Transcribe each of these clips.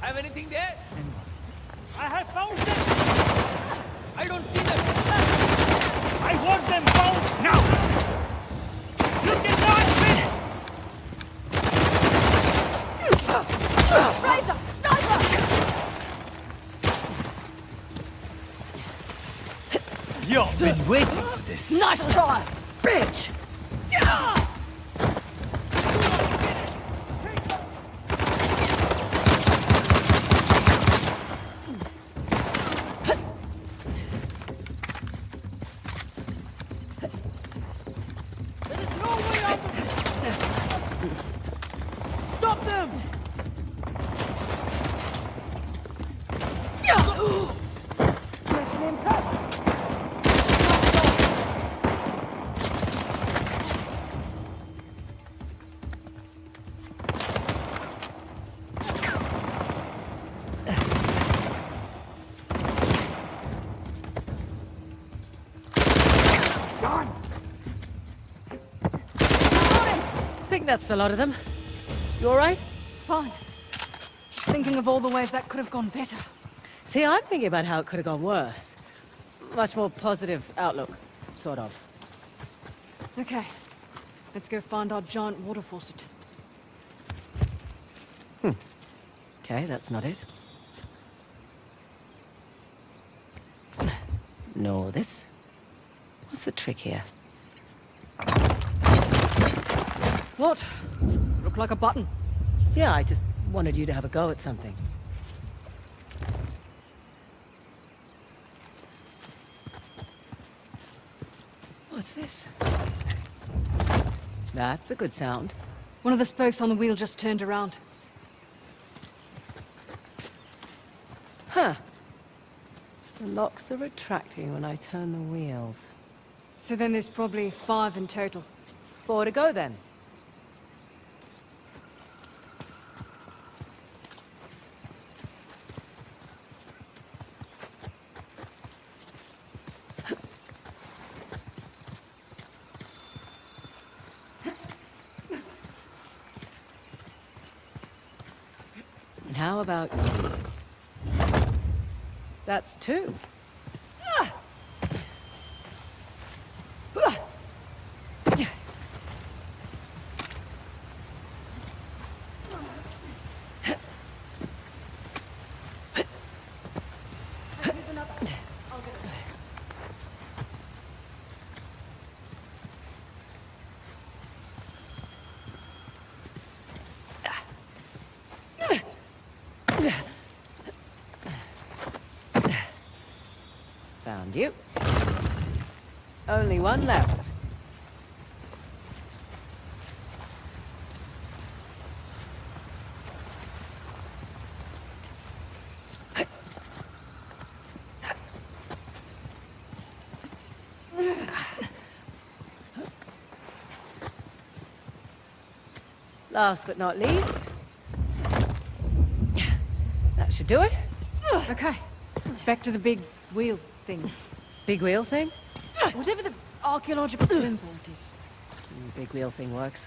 Have anything there? I have found them! I don't see them! I want them found now! You cannot win! Razor! Sniper! You've been waiting for this. Nice try! Bitch! That's a lot of them. You alright? Fine. Just thinking of all the ways that could have gone better. See, I'm thinking about how it could have gone worse. Much more positive outlook, sort of. Okay. Let's go find our giant water faucet. Hmm. Okay, that's not it. No, this. What's the trick here? What? Look like a button. Yeah, I just wanted you to have a go at something. What's this? That's a good sound. One of the spokes on the wheel just turned around. Huh. The locks are retracting when I turn the wheels. So then there's probably five in total. Four to go then. And how about you? That's Found you. Only one left. Last but not least, that should do it. Okay. Back to the big wheel thing. Big wheel thing? Whatever the archaeological term for it is. Mm, Big wheel thing works.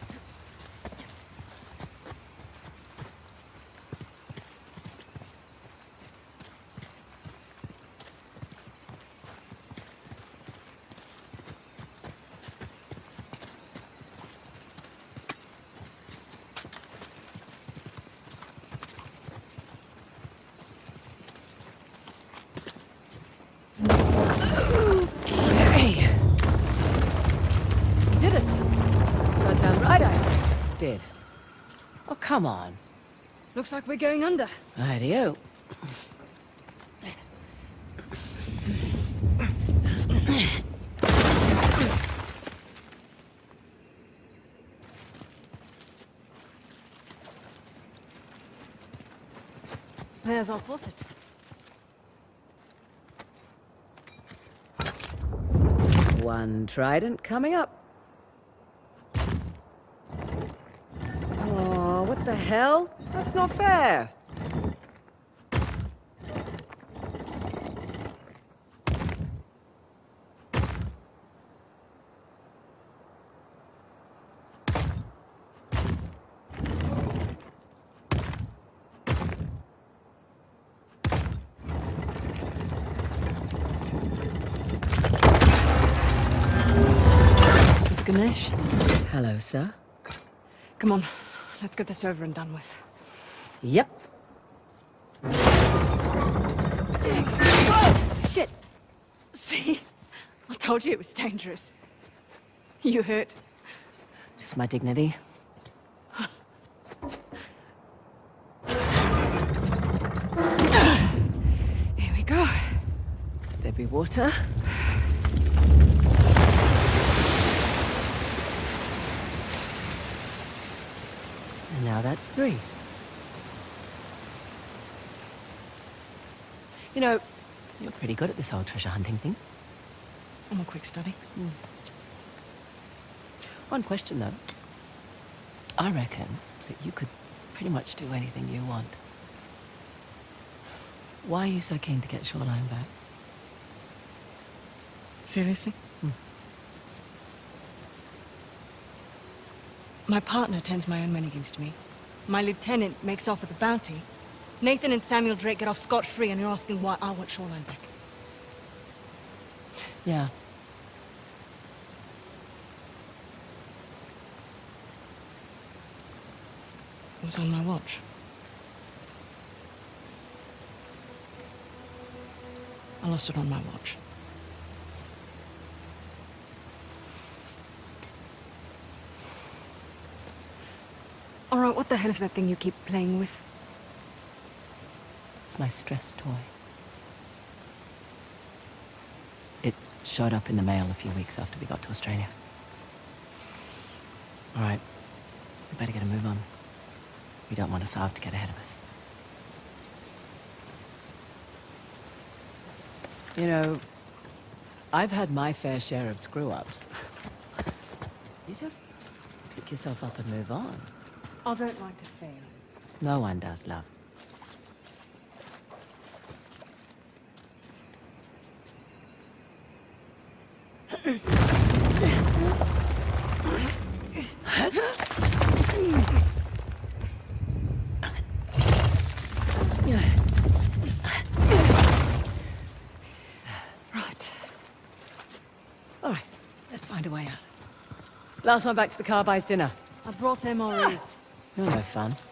Okay. Did it. Got down right I did. Oh, come on. Looks like we're going under. Rightio. There's our faucet. One trident coming up. the hell? That's not fair. It's Ganesh. Hello, sir. Come on, let's get this over and done with. Yep. Whoa! Shit! See? I told you it was dangerous. You hurt. Just my dignity. Here we go. There be water. And now that's three. You know, you're pretty good at this whole treasure hunting thing. I'm a quick study. Hmm. One question, though. I reckon that you could pretty much do anything you want. Why are you so keen to get Shoreline back? Seriously? Hmm. My partner turns my own men against me. My lieutenant makes off with the bounty. Nathan and Samuel Drake get off scot-free, and you're asking why I want Shoreline back. Yeah. It was on my watch. I lost it on my watch. The hell is that thing you keep playing with? It's my stress toy. It showed up in the mail a few weeks after we got to Australia. All right. We better get a move on. We don't want Asav to get ahead of us. You know, I've had my fair share of screw-ups. you just pick yourself up and move on. I don't like to fail. No one does, love. Right. All right, let's find a way out. Last one back to the car buys dinner. I brought MREs. You're no fun.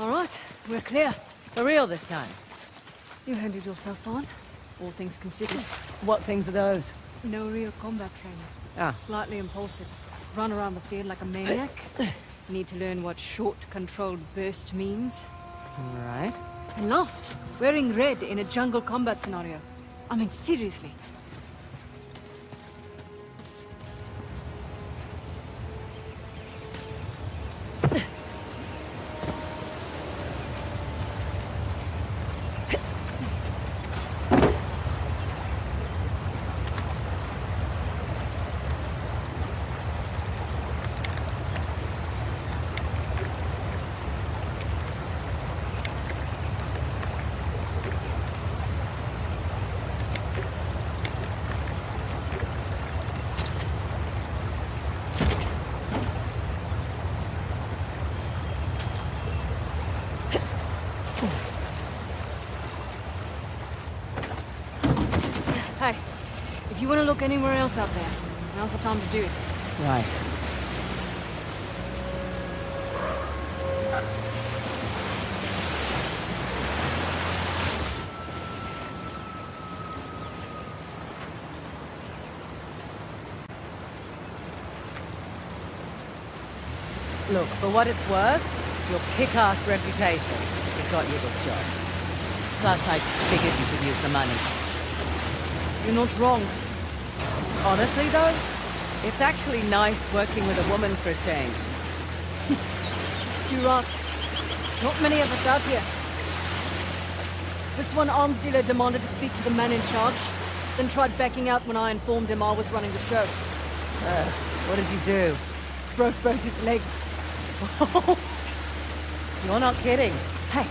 All right, we're clear. For real this time. You handled yourself on, all things considered. What things are those? No real combat training. Ah, Slightly impulsive. Run around the field like a maniac. Need to learn what short, controlled burst means. all right. And last, Wearing red in a jungle combat scenario. I mean, seriously. Hey, if you want to look anywhere else out there, now's the time to do it. Right. Look, for what it's worth, your kick-ass reputation it got you this job. Plus, I figured you could use the money. You're not wrong. Honestly, though, It's actually nice working with a woman for a change. Right. Not many of us out here. This one arms dealer demanded to speak to the man in charge, then tried backing out when I informed him I was running the show. Uh, what did you do? Broke both his legs. You're not kidding. Hey,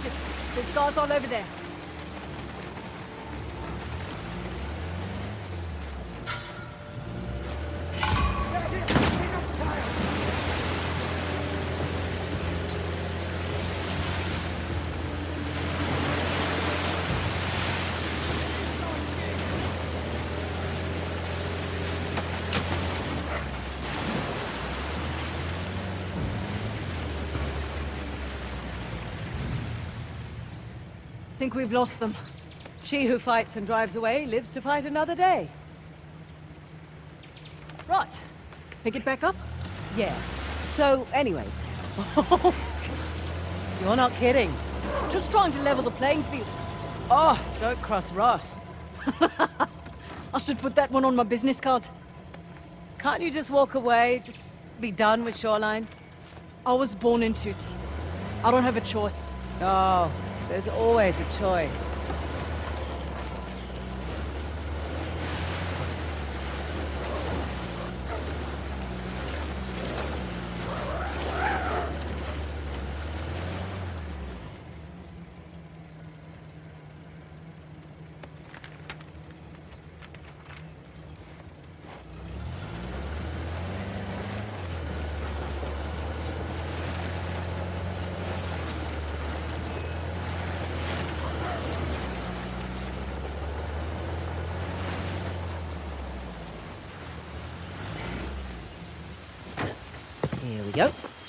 shit. There's guys all over there. I think we've lost them. She who fights and drives away lives to fight another day. Right. Pick it back up? Yeah. So, anyway. You're not kidding. Just trying to level the playing field. Oh, don't cross Ross. I should put that one on my business card. Can't you just walk away? Just be done with Shoreline? I was born into it. I don't have a choice. Oh, there's always a choice.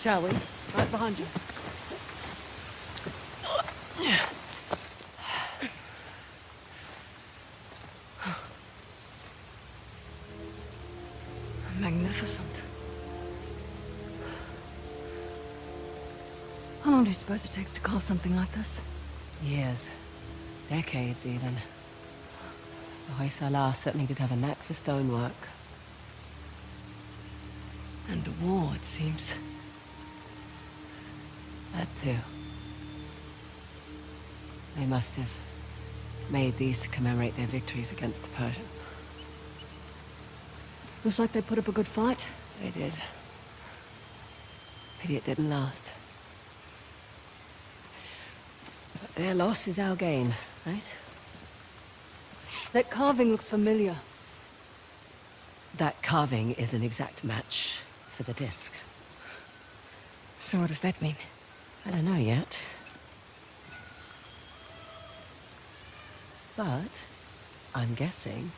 Shall we? Right behind you. Magnificent. How long do you suppose it takes to carve something like this? Years. Decades, even. The Hoysala certainly did have a knack for stonework. And the war, it seems. That too. They must have made these to commemorate their victories against the Persians. Looks like they put up a good fight. They did. Pity it didn't last. But their loss is our gain, right? That carving looks familiar. That carving is an exact match for the disc. So what does that mean? I don't know yet. But I'm guessing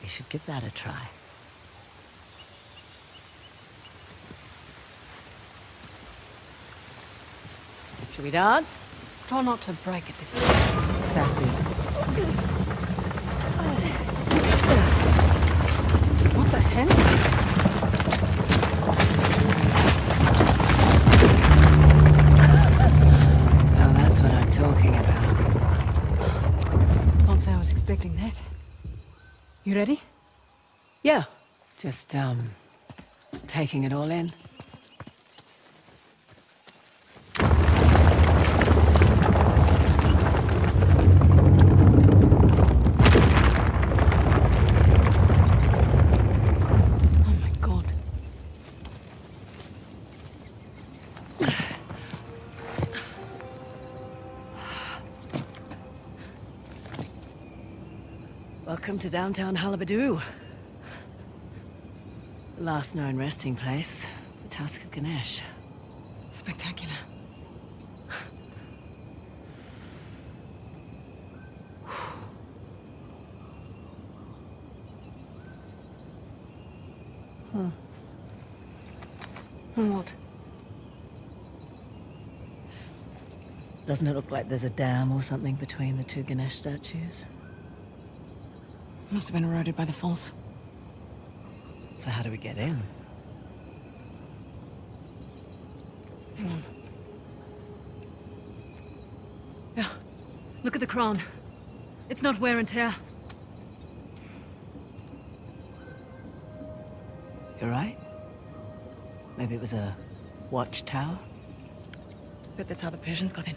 we should give that a try. Should we dance? Try not to break it this time. Sassy. You ready? Yeah. Just, um, taking it all in. Welcome to downtown Halebidu. The last known resting place, the Tusk of Ganesh. Spectacular. Hmm. What? Doesn't it look like there's a dam or something between the two Ganesh statues? Must have been eroded by the falls. So how do we get in? Hang on. Yeah. Look at the crown. It's not wear and tear. You're right. Maybe it was a watchtower? But that's how the Persians got in.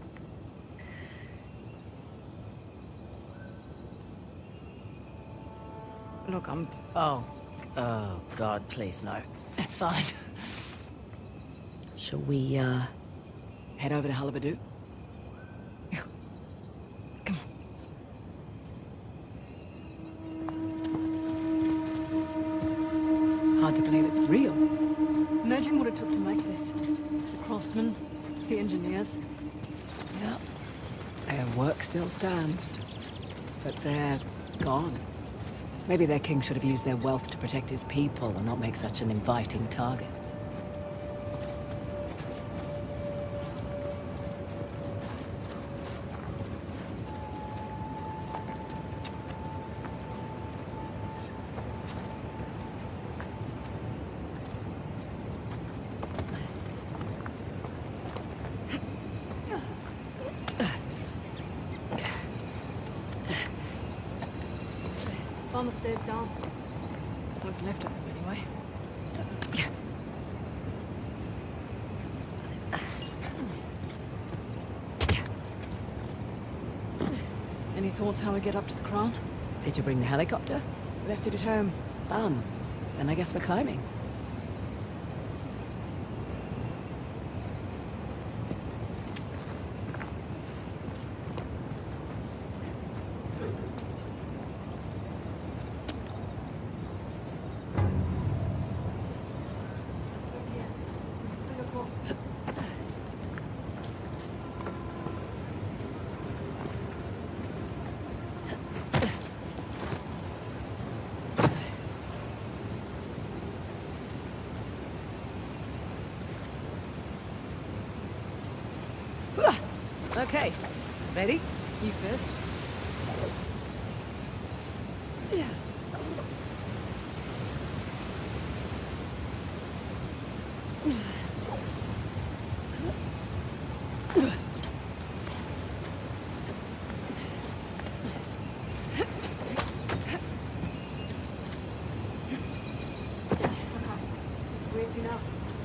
Look, I'm... Oh. Oh, God, please, no. It's fine. Shall we, uh, head over to on. Hard to believe it's real. Imagine what it took to make this. The craftsmen, the engineers. Yeah. Their work still stands. But they're gone. Maybe their king should have used their wealth to protect his people and not make such an inviting target. On the stairs down. What's left of them, anyway. Any thoughts how we get up to the crown? Did you bring the helicopter? Left it at home. Bum. Then I guess we're climbing. Okay. Ready? You first. Yeah.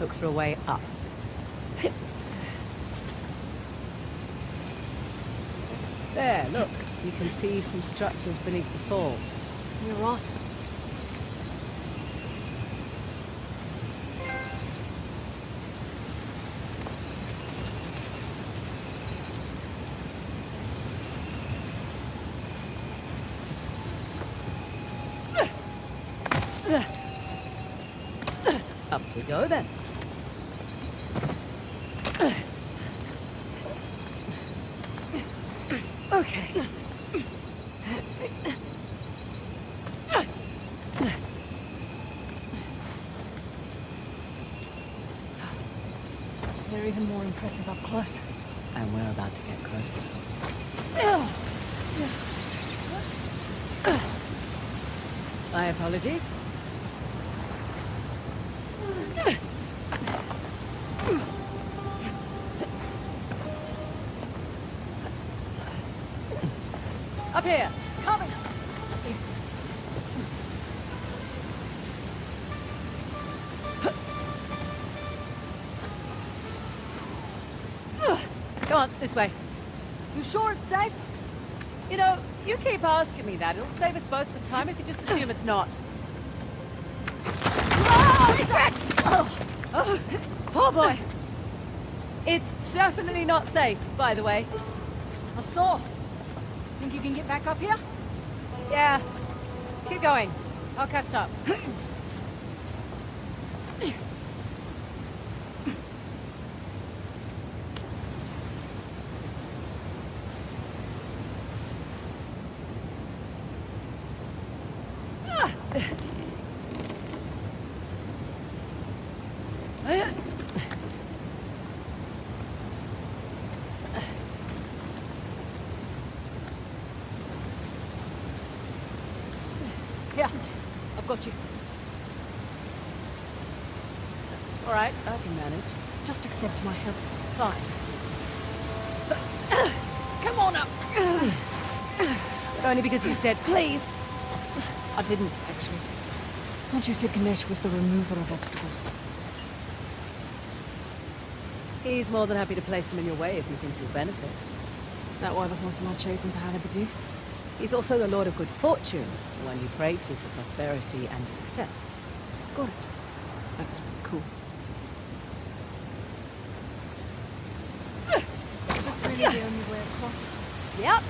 Look for a way up. There, look. You can see some structures beneath the falls. You're right. Up we go then. Okay. They're even more impressive up close. And we're about to get closer. My apologies. That. It'll save us both some time if you just assume it's not. Oh, oh, oh boy. It's definitely not safe, by the way. I saw. Think you can get back up here? Yeah. Keep going. I'll catch up. Here, I've got you. All right, I can manage. Just accept my Fine. Come on up. Only because you said please. I didn't, actually. Thought you said Ganesh was the remover of obstacles. He's more than happy to place them in your way if he thinks you'll benefit. That why the horse am I chosen for Halebidu? He's also the Lord of Good Fortune, the one you pray to for prosperity and success. Got it. That's cool. Is this really the only way across? Yep.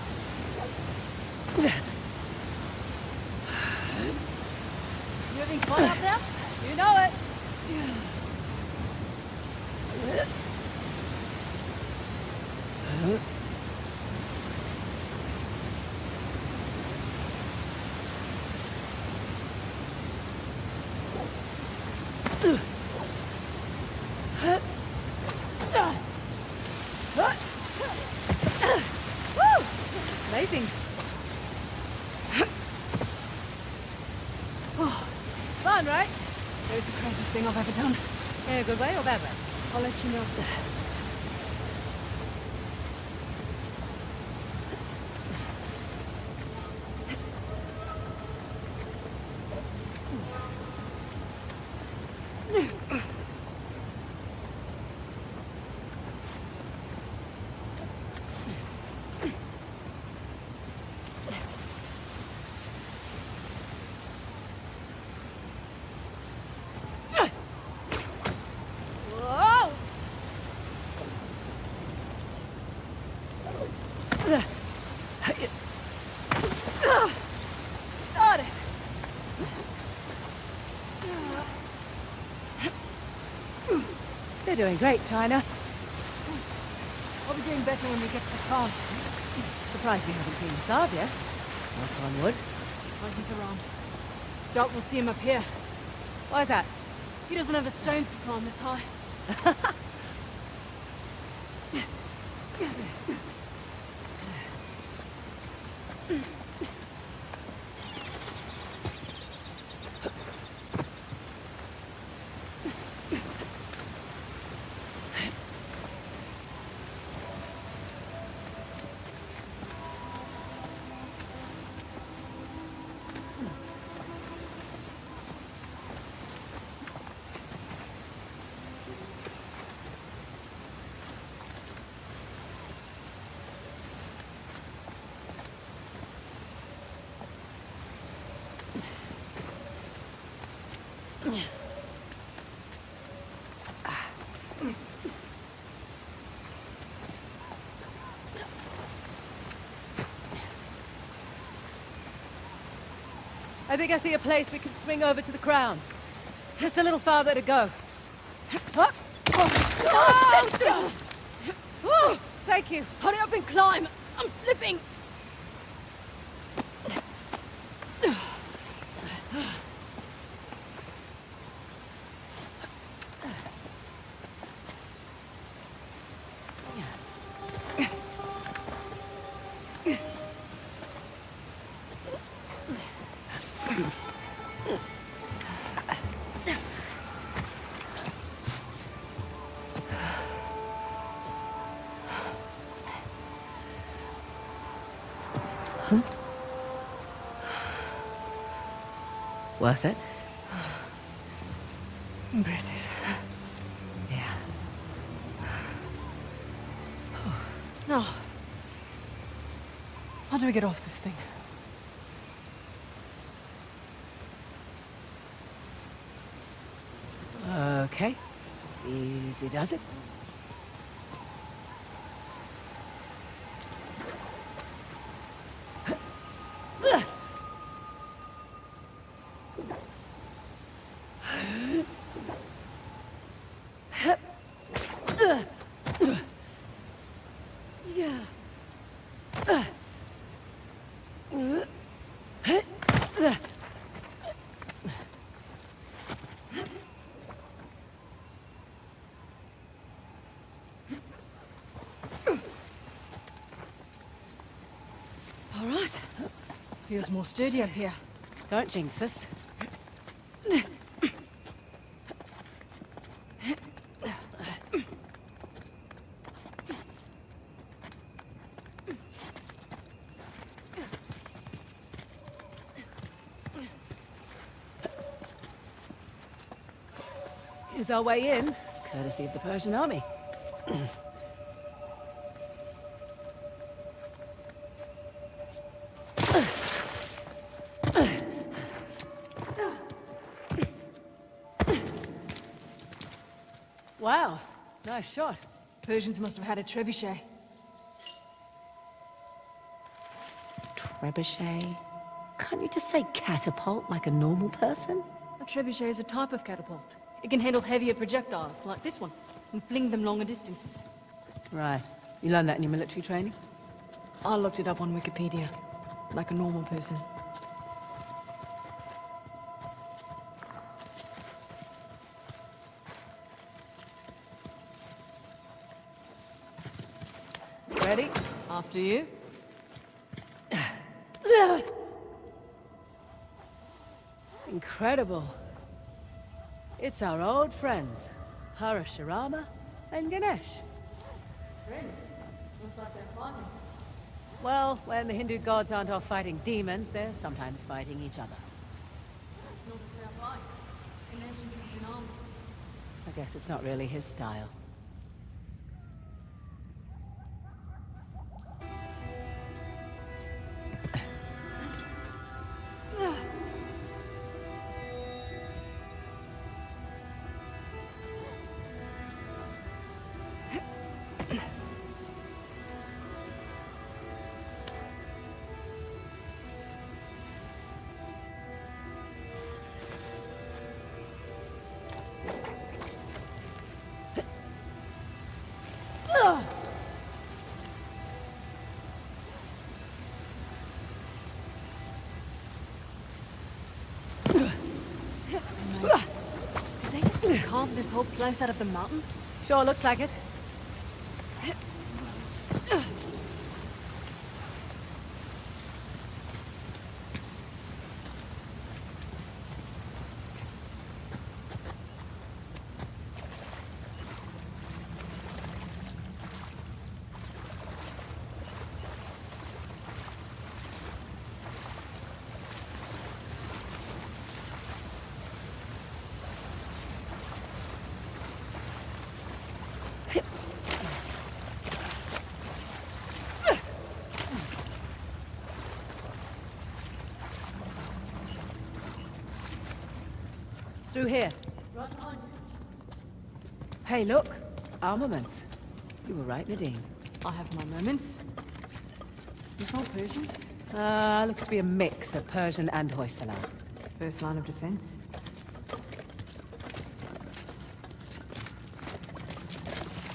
You having fun out there? You know it. Woo! Amazing. Fun, right? That was the craziest thing I've ever done. In a good way or bad way? I'll let you know. Whoa! Got it. You're doing great, China. I'll be doing better when we get to the farm. Surprised we haven't seen Asav yet. Knock on wood. While he's around. Doubt we'll see him up here. Why is that? He doesn't have the stones to climb this high. I think I see a place we can swing over to the crown. Just a little farther to go. Oh, Oh, shit! oh, thank you. Hurry up and climb! I'm slipping! Worth it? Impressive. Yeah. Now, how do we get off this thing? Okay. Easy does it. Feels more sturdy up here. Don't jinx us. Here's our way in, courtesy of the Persian army. Shot. Persians must have had a trebuchet. Trebuchet? Can't you just say catapult like a normal person? A trebuchet is a type of catapult. It can handle heavier projectiles, like this one, and fling them longer distances. Right. You learned that in your military training? I looked it up on Wikipedia, like a normal person. After you. Incredible. It's our old friends, Parashurama and Ganesh. Friends? Looks like they're fighting. Well, when the Hindu gods aren't off fighting demons, they're sometimes fighting each other. Not a fair fight. Connections with an army. I guess it's not really his style. This whole place out of the mountain? Sure looks like it. Through here. Right behind you. Hey, look. Armaments. You were right, Nadine. I have my moments. It's not Persian. Uh, looks to be a mix of Persian and Hoysala. First line of defense.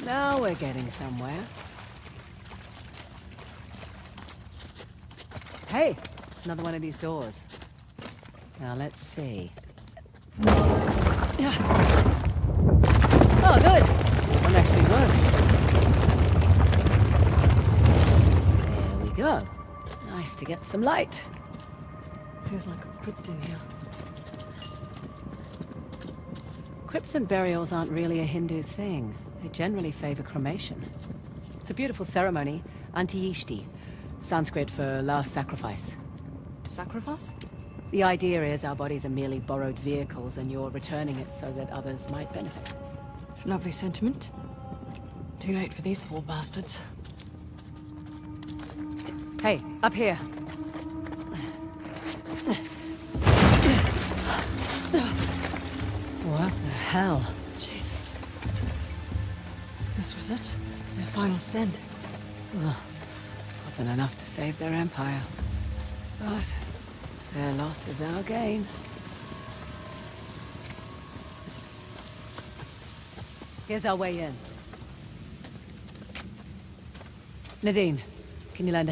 Now we're getting somewhere. Hey, another one of these doors. Now let's see. Oh, good. This one actually works. There we go. Nice to get some light. Feels like a crypt in here. Crypts and burials aren't really a Hindu thing. They generally favor cremation. It's a beautiful ceremony, Antyeshti, Sanskrit for last sacrifice. Sacrifice? The idea is our bodies are merely borrowed vehicles and you're returning it so that others might benefit. It's a lovely sentiment. Too late for these poor bastards. Hey, up here. What the hell? Jesus. This was it? Their final stand. Wasn't enough to save their empire. But their loss is our gain. Here's our way in. Nadine, can you lend a